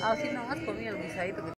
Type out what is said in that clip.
Ah, sí, no has comido el guisadito que